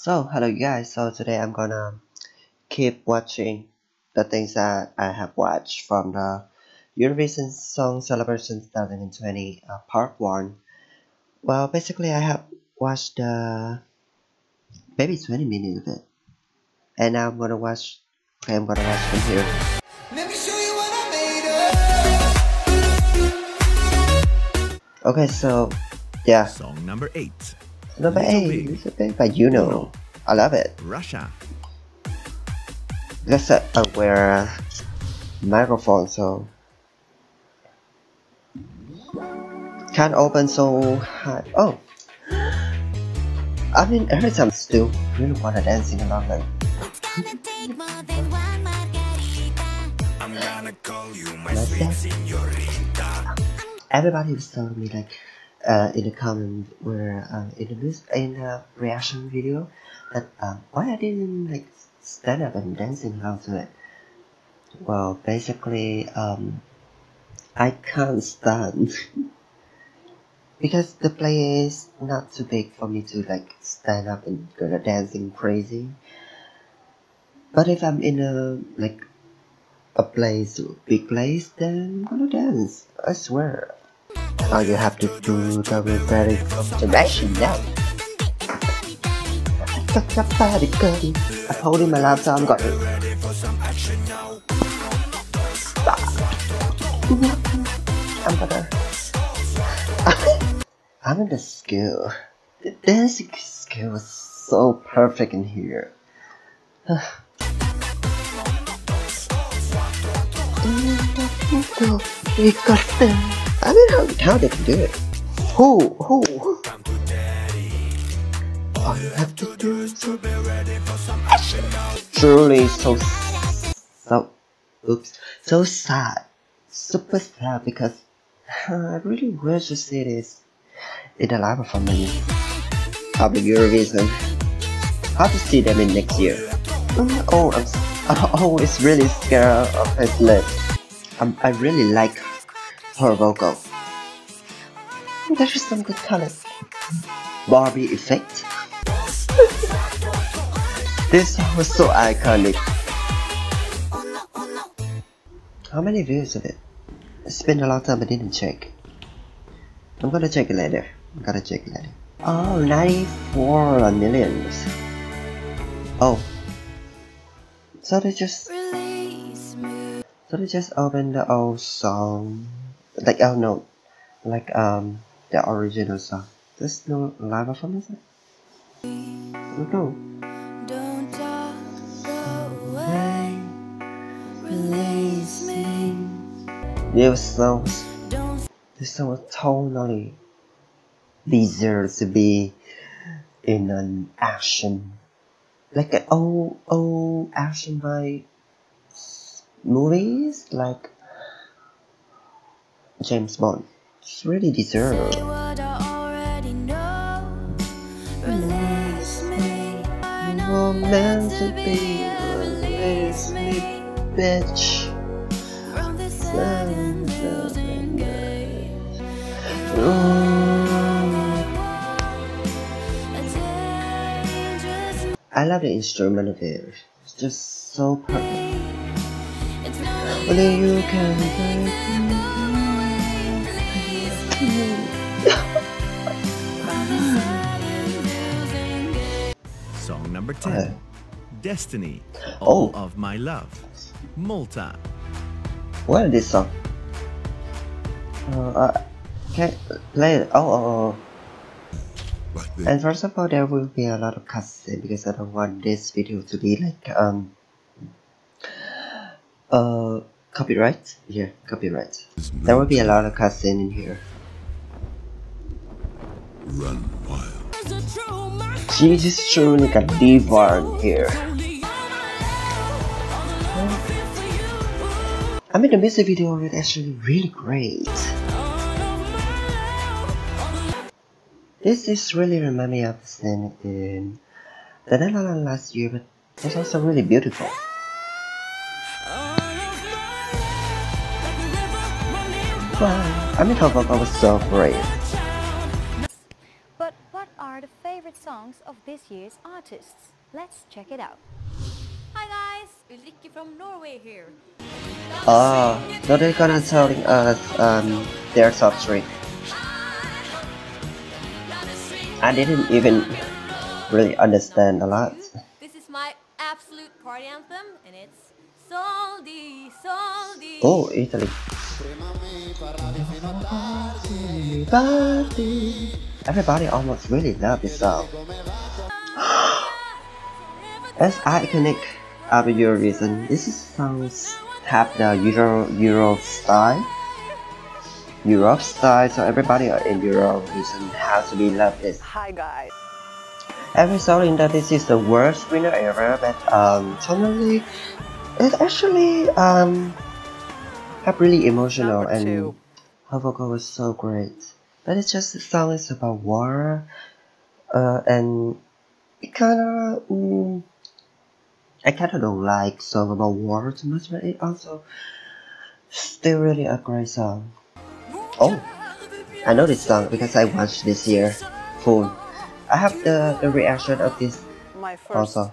So hello you guys, so today I'm gonna keep watching the things that I have watched from the Eurovision Song Celebration 2020 uh, part 1. Well basically I have watched the maybe 20 minutes of it and now I'm gonna watch okay I'm gonna watch from here. Okay so yeah. Song number 8. Number Little 8, Big. Little Big by Juno. I love it. Russia. Let's uh, uh, wear a microphone so can't open so high. Oh, I mean every time I still really wanna dancing along like like that. Everybody was telling me like uh, in the comment where uh, in the in the reaction video that um, why I didn't like stand up and dancing how to it. Well, basically, um, I can't stand because the place is not too big for me to like stand up and go to dancing crazy. But if I'm in a like a place, big place, then I'm gonna dance. I swear. All you have to do the very direction now. Got your body good. I'm holding my laptop. I'm going. I'm gonna. I'm in the skill. The dancing skill is so perfect in here. We got them. I mean, how, how they can do it? Who? Who? All you have to do is to be ready for some action. Truly so, so, oops, so sad, super sad because I really wish to see this in the live performance of the Eurovision. How to see them in next year? Mm, Oh, I'm, always really scared of his lips. I'm, I really like vocal. There's just some good colors. Barbie effect. this was so iconic. How many views of it? It's been a long time I didn't check. I'm gonna check it later. I'm gonna check it later. Oh, 94 millions. Oh. So they just so they just opened the old song, like oh no, like um the original song. There's no live performance. I don't talk away. Release me. This song, this song totally deserves to be in an action, like an old old action by movies like James Bond. It's really deserved. I. Release me. I know meant to be. Release me Bitch. from this sad and losing game. I love the instrument of it. It's just so perfect. Only you can number 10. Okay. Destiny. Oh. All of my love. Malta. What is this song? Uh, uh, can play it. Oh, oh, oh. And first of all, there will be a lot of cutscene because I don't want this video to be like um uh copyright. Yeah, copyright. There will be a lot of cutscene in here. Run wild. She's truly like a diva here. I mean, the music video of it actually really great. This is really remind me of the scene in the Netherlands last year, but it's also really beautiful. I mean, her vocal was so great. Songs songs of this year's artists. Let's check it out. Hi guys, Ulrikke from Norway here. Oh, so they're gonna telling us um their top three. I didn't even really understand a lot. This is my absolute party anthem, and it's Soldi, Soldi. Oh, Italy. Everybody almost really love this song. As iconic of Eurovision, this is songs have the Euro Euro style. Europe style, so everybody in Eurovision has to be love this. Hi guys. Every song in that this is the worst winner ever, but um, totally, it actually um, have really emotional and her vocal was so great. But it's just the song is about war, uh, and it kind of mm, I kind of don't like song about war too much, but it also still really a great song. Oh, I know this song because I watched this year full. I have the, the reaction of this My first also.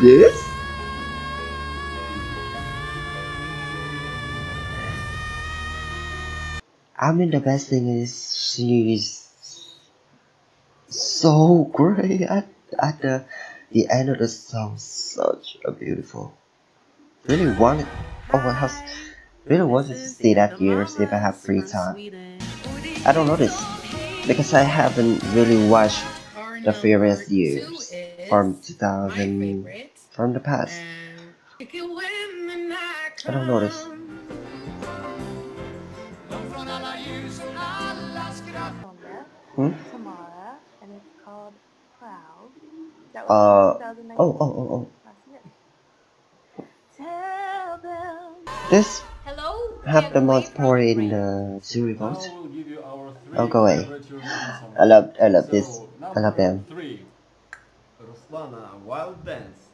This? I mean, the best thing is she's so great at, at the the end of the song. Such a beautiful. Really wanted. Oh, my house. Really wanted to see that years if I have free time. I don't know this because I haven't really watched the previous years from 2000 from the past. I don't know this. Hmm? Tamara, and it's called Proud. That Uh, 2019 oh, oh, oh, oh. Tell them. This Hello. have the most away pour from in rain. the jury vote. Now we'll give you our three I'll go away. favorite Eurovision songs. I love, I love this. So, I love them. Three. Ruslana, Wild Dance.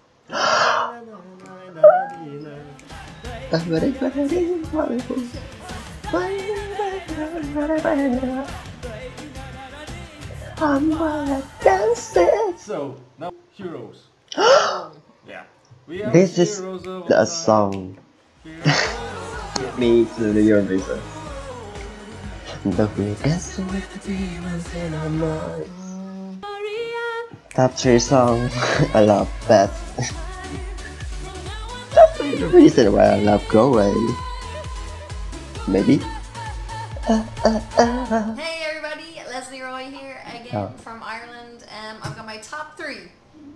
I'm gonna dance it. So, now Heroes. yeah. We are This is of the all song time. me to the Eurovision. The we dancing with the demons in our minds. Top three song I love that. That's the reason why I love Go Away. Maybe. Uh, uh, uh. Hey everybody, Lesley Roy Oh. from Ireland. Um, I've got my top three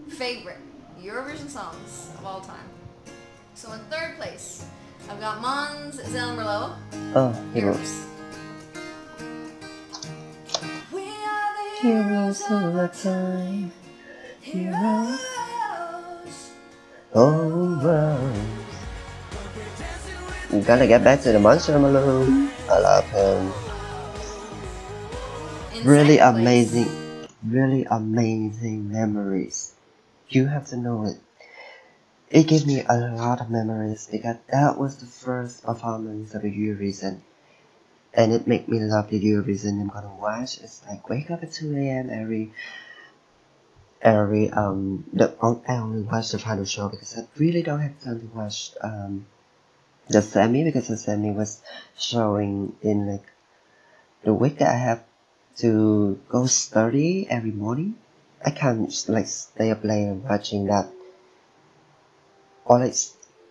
favorite Eurovision songs of all time. So in third place, I've got Måns Zelmerlöw, Oh, heroes. Heroes. Heroes all the time. Heroes. Oh, wow. We gotta get back to the monster Malone. I love him. Really amazing, really amazing memories. You have to know it. It gave me a lot of memories because that was the first performance of the Eurovision. And it made me love the Eurovision I'm gonna watch. It's like wake up at 2 a.m. every every um the I only watch the final show because I really don't have time to watch um the semi because the semi was showing in like the week that I have to go study every morning. I can't like stay up late and watching that. Or like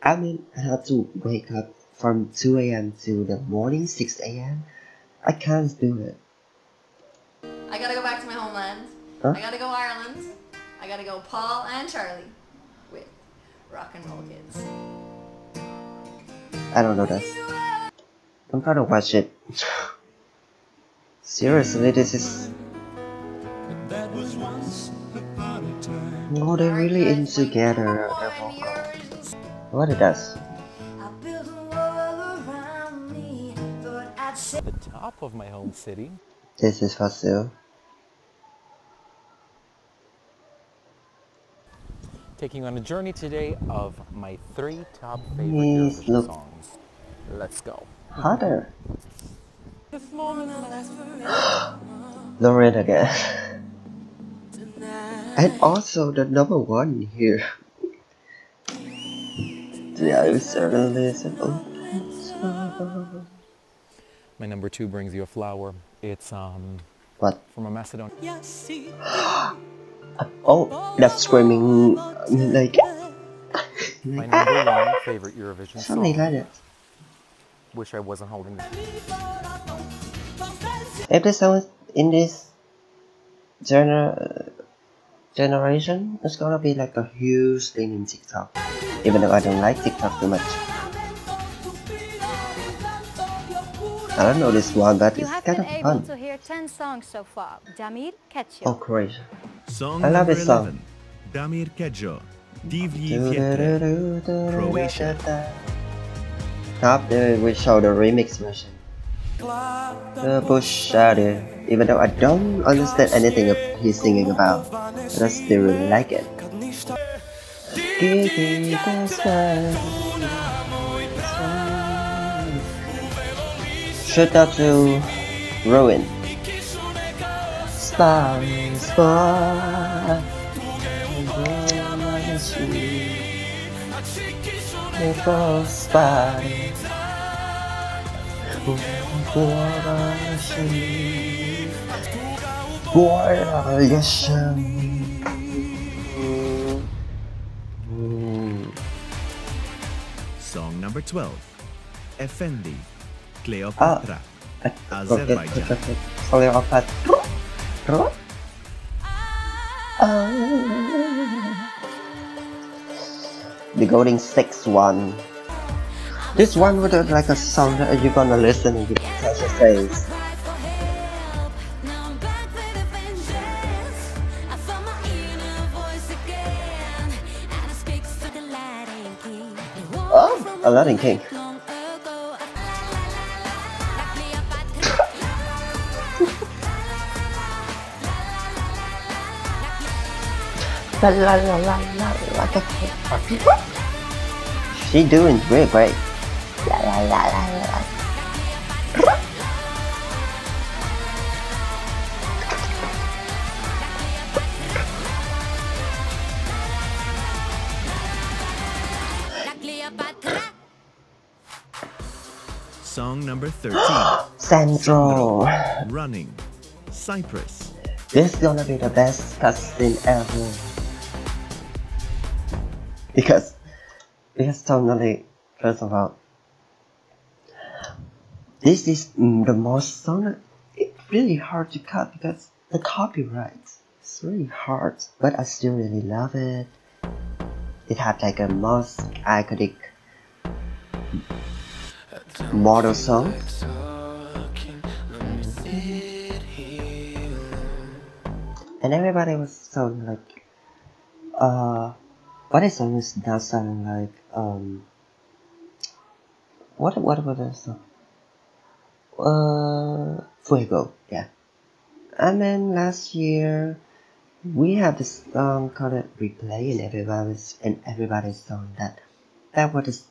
I mean I have to wake up from 2 a.m. to the morning 6 a.m. I can't do it. I gotta go back to my homeland. Huh? I gotta go Ireland. I gotta go Paul and Charlie with Rock and Roll Kids. I don't know that. I'm gonna watch it. Seriously, this is. Oh, they're really in together. Their vocal. What it does? I built a wall around me, thought I'd say the top of my home city. This is Vasil. Taking on a journey today of my three top favorite songs. Let's go. Harder. Lauren again. and also the number one here. Yeah, it certainly an open. My number two brings you a flower. It's um, What? from a Macedonian. Oh, that's screaming um, like My number one favorite Eurovision something song. like that. Wish I wasn't holding this. If the song in this gener generation, it's gonna be like a huge thing in TikTok. Even though I don't like TikTok too much. I don't know this one, but You it's have kind been of able fun. to hear 10 songs so far. Damir Kedžo. Oh, Croatia. Song I love this song. 11. Damir Kedžo. Divlji. Croatia. Top there we show the remix version. The bush out. Even though I don't understand anything of he's singing about, but I still really like it. Give me the smile. Shout out to Rowan. Star, star. Little spy. Song number 12. Efendi. Cleopatra. Ah, eh, eh, Azerbaijan. Cleopatra. Ah. The Golden Six one. This one would look like a song that you're gonna listen and you touch your face. Oh, Aladdin King. La la la la la la. She doing great. La la la la la. Song number 13. Sandro. Running. Cyprus. This is gonna be the best cutscene ever. Because, because totally, first of all, this is mm, the most song. It's really hard to cut because the copyright. It's really hard, but I still really love it. It had like a most iconic model song. and everybody was so like uh what is song is now sounding like um what what about that song uh fuego yeah and then last year we have this song called replay and everybody's and everybody's song that that was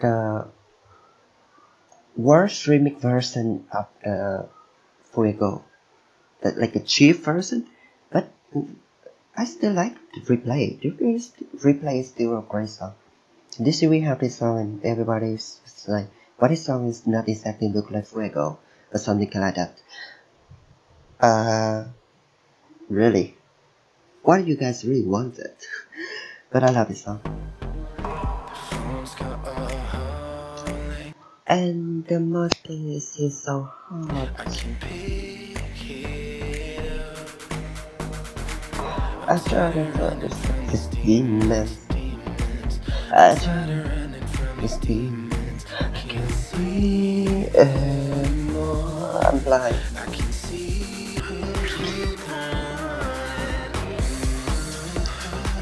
the worst remix version of the fuego that like a cheap version, but I still like the replay. Replay is still a great song. This year we have this song and everybody's like, but this song is not exactly look like Fuego but something like that. Uh, really? What do you guys really wanted? but I love this song. And the most thing is he's so hot. I try to understand his demons. I try to run it from his demons. I'm blind.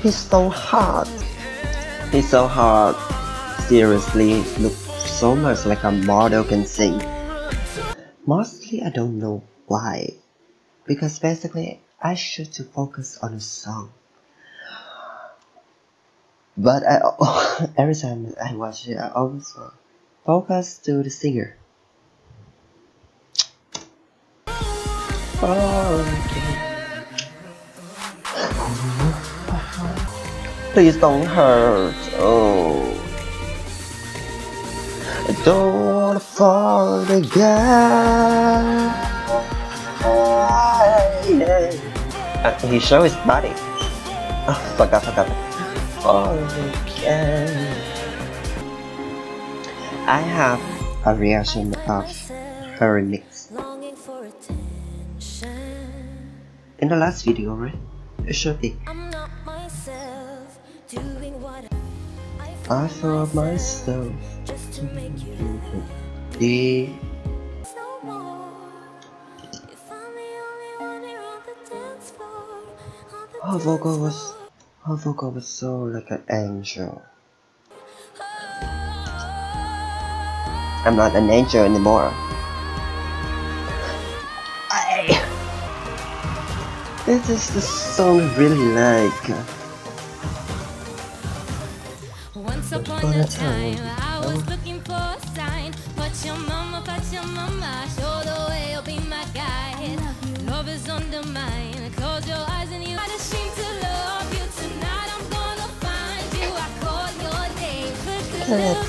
He's so hot. He's so hot. Seriously, look so much like a model can sing. Mostly, I don't know why. Because basically, I should to focus on a song. But I, every time I watch it, I always focus to the singer. again. Please don't hurt. Oh. I don't wanna fall again. Uh, he show his body. Oh, forgot, forgot. Fall again. I have a reaction of her attention. in the last video, right? It should be. I thought myself the her vocal was her vocal was so like an angel. I'm not an angel anymore. I this is the song I really like. Once upon upon a a time, time, I was looking for a sign. But your mama, but your mama, show the way, you'll be my guide. Love is undermined. Close your eyes and you are ashamed to love you tonight. I'm gonna find you. I call your name.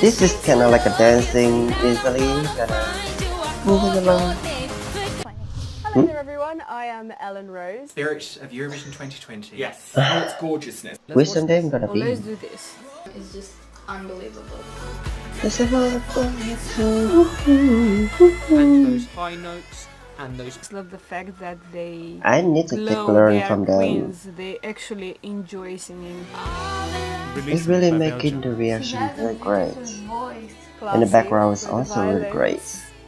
This is kind of like a dancing you. easily, kind of Find you. I moving along. your name. Hello hmm? there everyone, I am Ellen Rose. Lyrics of Eurovision 2020. Yes. Oh, it's gorgeousness. Which someday I'm gonna Well, let's do this. It's just unbelievable. This is what I'm going And those high notes and those Just love the fact that they I need to take glow, learn from them. queens, they actually enjoy singing. It's really making the reaction very great. And the background is also really great.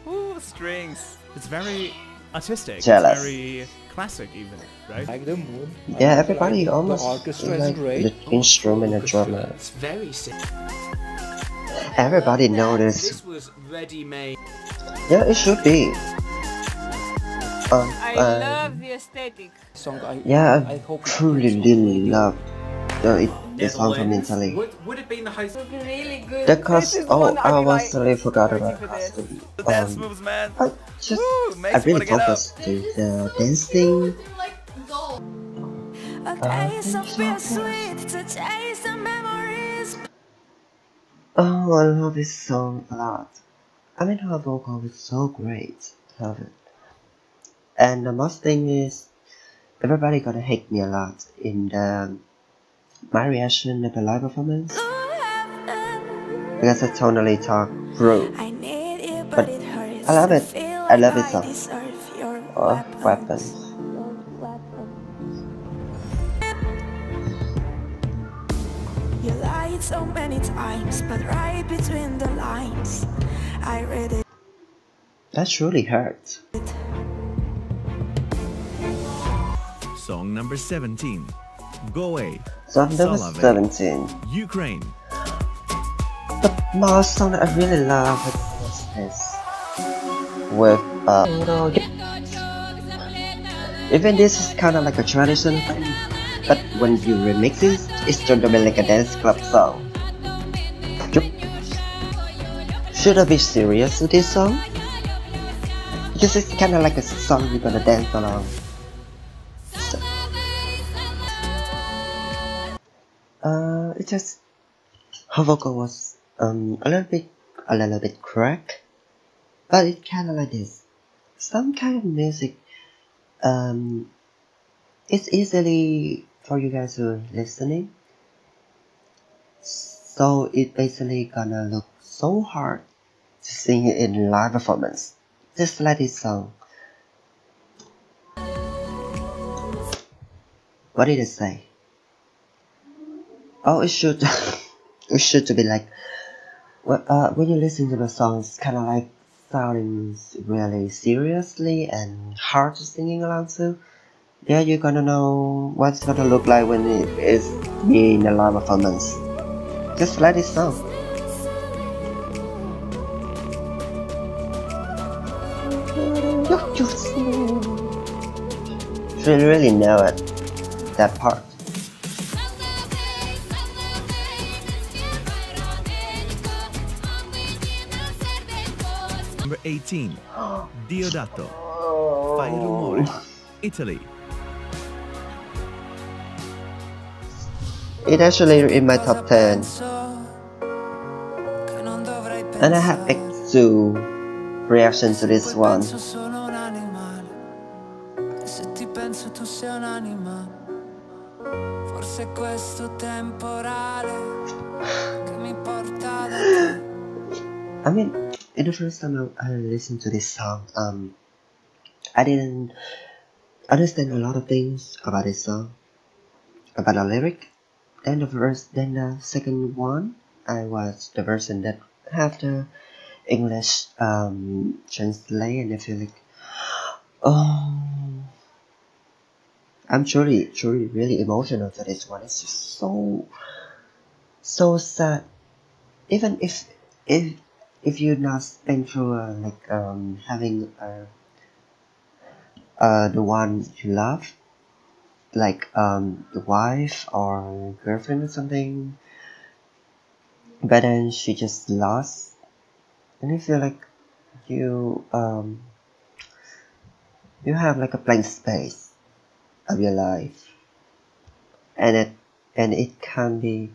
Ooh, strings. It's very artistic. Jealous. It's very classic even, right? Like the moon. Yeah, everybody almost orchestra is like great. the instrument and drummer. It's very simple. Everybody know this. This was ready-made. Yeah, it should be. Um, I uh, love the aesthetic. Song I, yeah, I I hope truly, really love the, the song from Netherlands. Italy. Would, would have been the host. Look really good. The cost. is the Oh, one I I'm was like, totally forgot about for this. costume. The dance Um, moves, man. I just, Woo, I really wanna focused to the dance thing. Like gold. A taste of bittersweet to chase the memories. Oh, I love this song a lot. I mean, her vocal is so great. Love it. And the most thing is, everybody gonna hate me a lot in the my reaction at the live performance because I totally talk through I need you, But but it hurts. I love it. I love it so. deserve or oh, weapons. weapons. You lied so many times, but right between the lines, I read it. That truly hurts. Song number 17. Go away. Song number Solovey. 17. Ukraine. The most song that I really love is this. With, uh, even this is kind of like a tradition thing, but when you remix it, it's gonna be like a dance club song. Should I be serious with this song? Because it's kind of like a song you're gonna dance along. Just her vocal was um a little bit a little bit crack, but it kind of like this. Some kind of music um it's easily for you guys who are listening. So it basically gonna look so hard to sing it in live performance. Just like this song. What did it say? Oh, it should. it should to be like. Well, uh, when you listen to the song, it's kind of like sounding really seriously and hard to singing along to. Yeah, you're gonna know what it's gonna look like when it is me in a live performance. Just let it song. Should really know it. That part. 18. Diodato. Oh. Fai rumore. Italy. It actually in my top 10. And I have Exu reaction to this one. sono un animale. Se ti penso tu sei un animale. Forse è questo temporale che mi porta. I mean, in the first time I, I listened to this song, um, I didn't understand a lot of things about this song, about the lyric. Then the first, then the second one, I was the person that have the English um translate, and I feel like, oh, I'm truly, truly, really emotional for this one. It's just so, so sad. Even if, if if you're not been through uh, like um having uh, uh the one you love like um the wife or girlfriend or something but then she just lost and you feel like you um you have like a blank space of your life. And it and it can be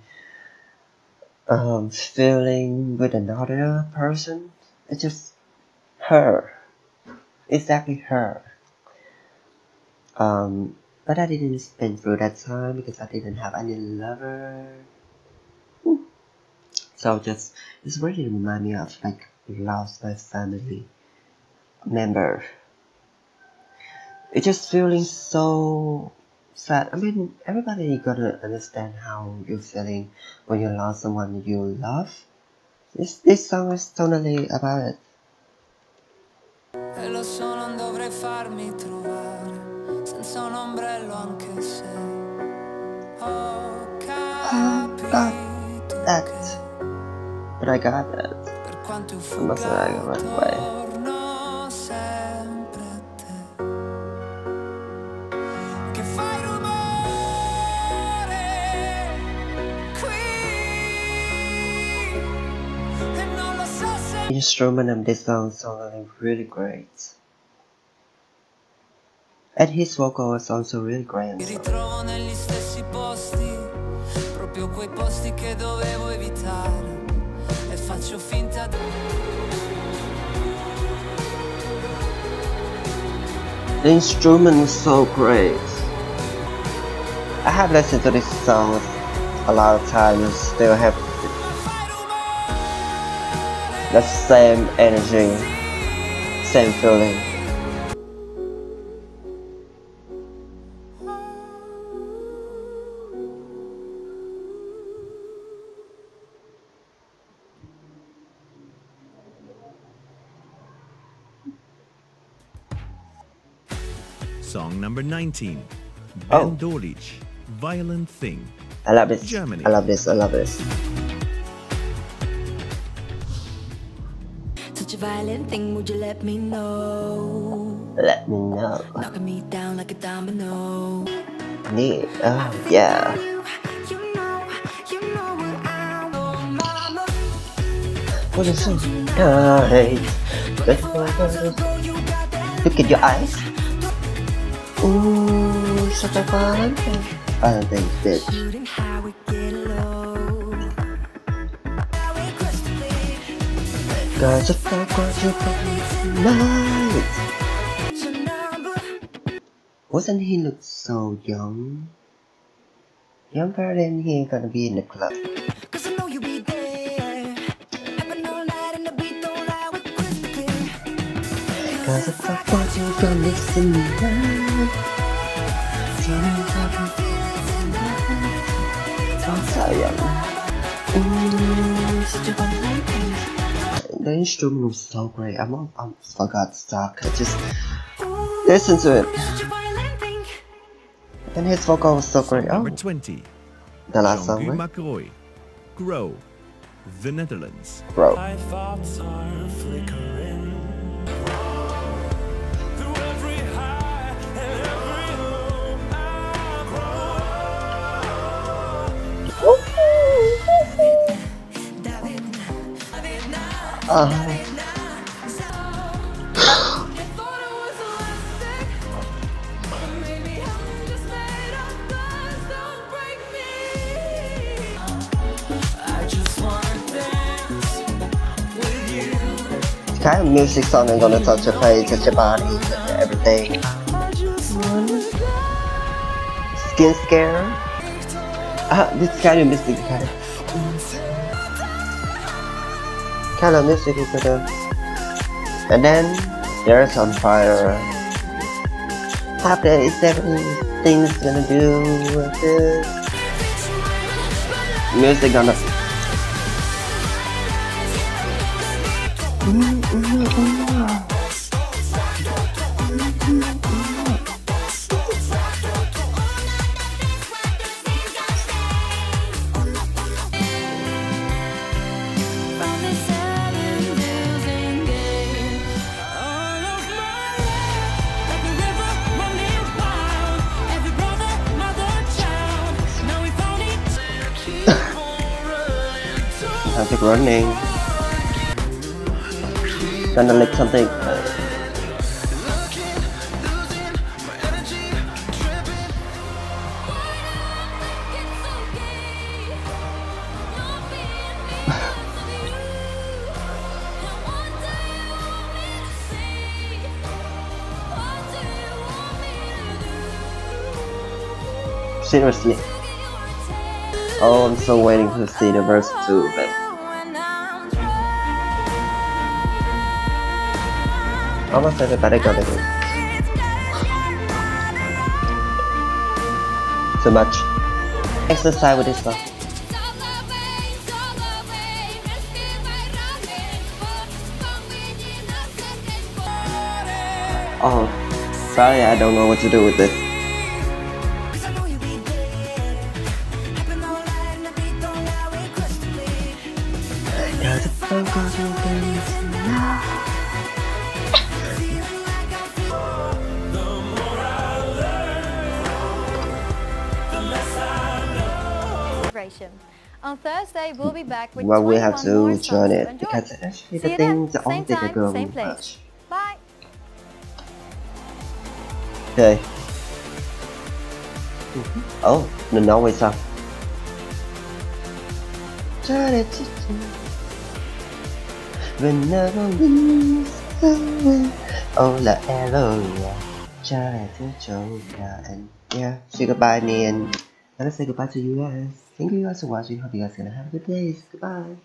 um, feeling with another person. It's just her. Exactly her. Um, but I didn't spend through that time because I didn't have any lover. So just, it's really remind me of like lost my family member. It's just feeling so sad. I mean, everybody gotta understand how you're feeling when you lost someone you love. This this song is totally about it. E lo so non dovrei farmi trovare senza un ombrello anche se ho capito That, but I got that. per quanto io I must have the right way. Instrument of this song sounded really great. And his vocal was also really great. Mi ritrovo negli stessi posti, proprio quei posti che dovevo evitare. E faccio finta. The instrument is so great. I have listened to this song a lot of times and still have the same energy, same feeling. Song number 19. Oh. Ben Dolic. Violent Thing. I love this. Germany. I love this. I love this. Such a violent thing, would you let me know? Let me know. Knocking me down like a domino. Neat. Oh yeah. What is it? Night. Look at your eyes. Ooh, such a fun thing. I don't think Cause of the quadruple night. Wasn't he look so young? Younger than he gonna be in the club. Cause if I want you to listen now I'm sayang Ooh, such a. The instrument was so great. I'm, all, I'm forgot stuck. I just listen to it. And his vocal was so great. Oh, Number 20. the last song, Jeangu right? Macrooy. Grow. The Netherlands. Bro. Uh, kind of music song is gonna touch your face, touch your body, touch everything. Skin scare. Uh, this kind of music. Kind of kind of music is better. And then there's on fire. After is everything's gonna do with this. Music gonna Time Gonna lick something. Seriously. Oh, I'm so waiting to see the verse 2, everybody got it. Too much. Exercise with this one. Oh, sorry, I don't know what to do with this. Cause it's so good celebration. On Thursday, we'll be back with Well, we have 21 more to join to it enjoy. because actually See the things all same time, girl same place. Bye. Okay. Mm-hmm. Oh, the Norway song. Whenever we Oh, la Eloia. Try to show and yeah, say goodbye me and let us say goodbye to you guys. Thank you guys for watching. Hope you guys gonna have a good day. Goodbye.